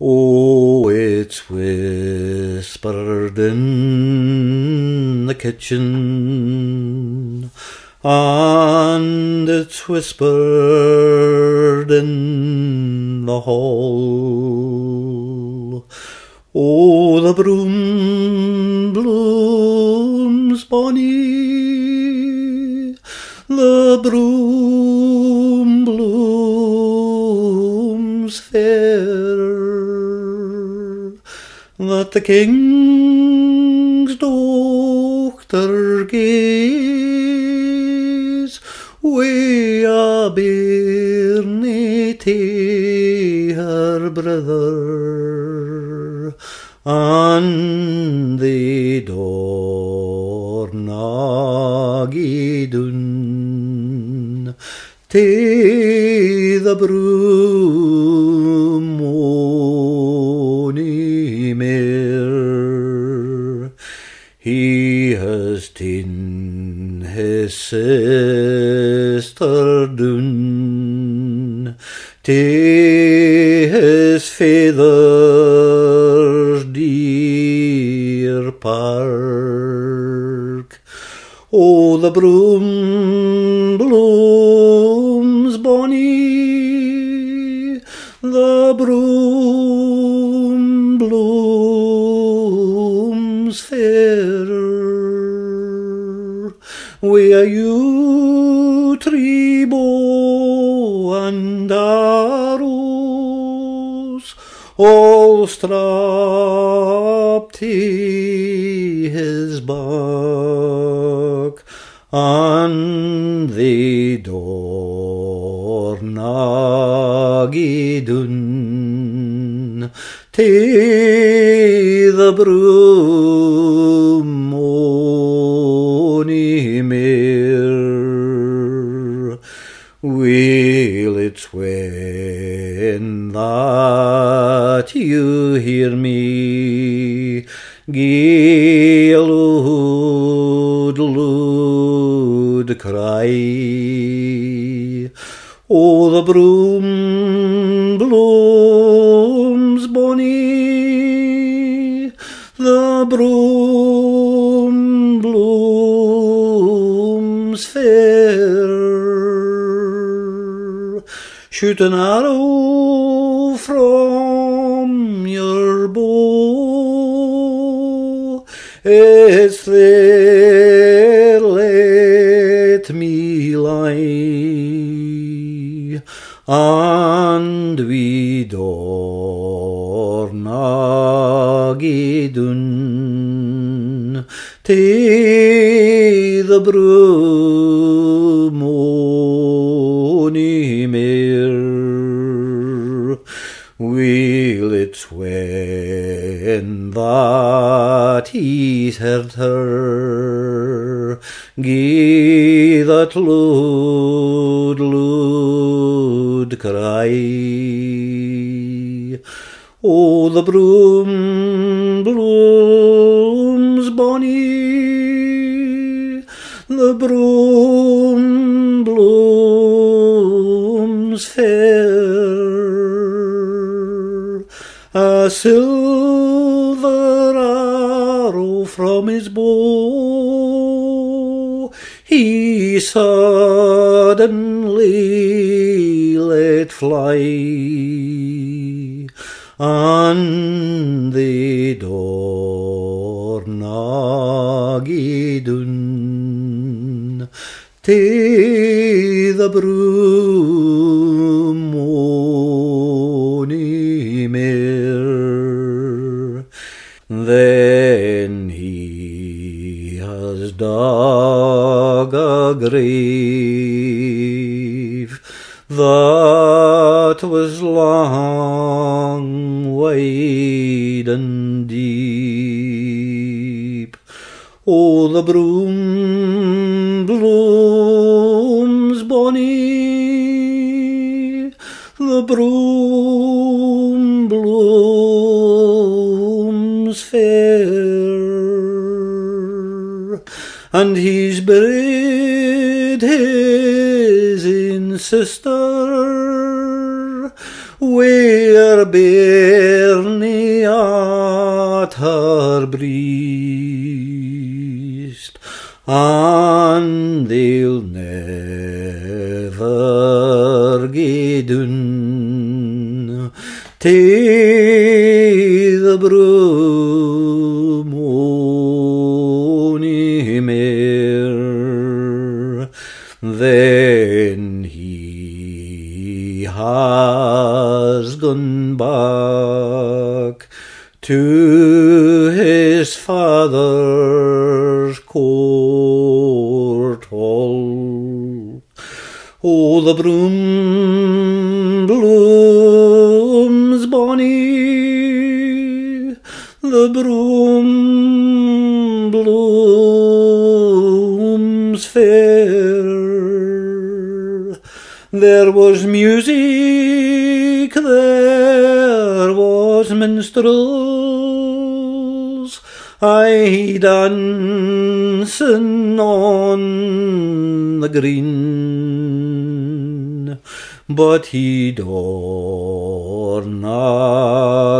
Oh, it's whispered in the kitchen, and it's whispered in the hall. Oh, the broom blooms bonny, the broom that the king's doctor gaze way a bairnie to her brother, and the door naggy dun to the broom He has ta'en his sister dun his father's dear park. Oh, the broom blooms bonny, the broom Where you tree bow and arrows, all strapped to his back, and the door naggy dun to the broom Well, it's when that you hear me gay loud, loud cry. Oh, the broom blooms Shoot an arrow from your bow, it's there, let me lie, and we door naggy dun to the broom Well, it's when that heard her gie that loud, loud cry. Oh, the broom blooms bonny, the broom blooms fair. A silver arrow from his bow he suddenly let fly, and the door naggy dun to the broom he has dug a grave that was long, wide, and deep. Oh, the broom blooms bonny, the broom and he's buried his in sister where Bernie at her breast, and they'll never get done. Till then he has gone back to his father's court hall. Oh, the broom blooms There was music, there was minstrels, I dancing on the green, but he dorna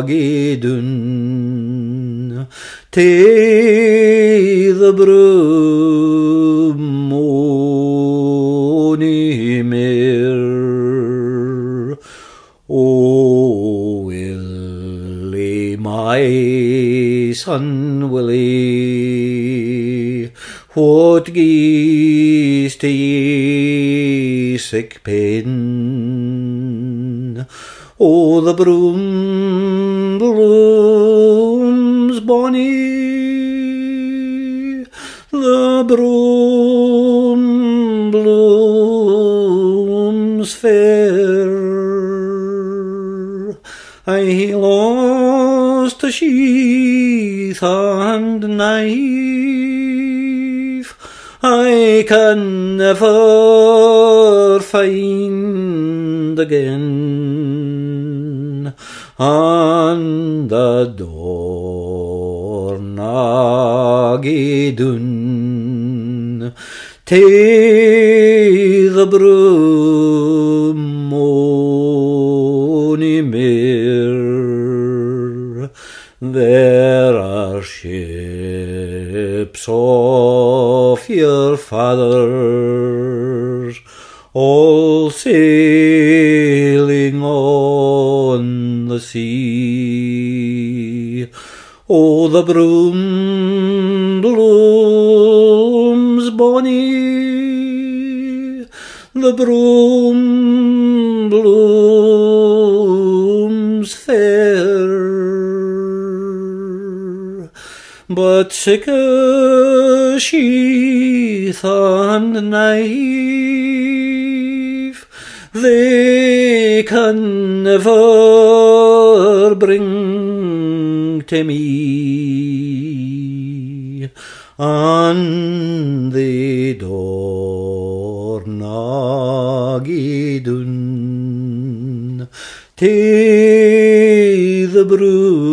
gae doon tae the broom My son Willie, what gies to ye sick pain? Oh, the broom blooms bonny, the broom sheath and knife, I can never find again, and the door nagi dun. The broom of your fathers all sailing on the sea. Oh, the broom blooms bonny, the broom but sick a sheath and knife they can never bring to me, and the door nagi dun, tae the broom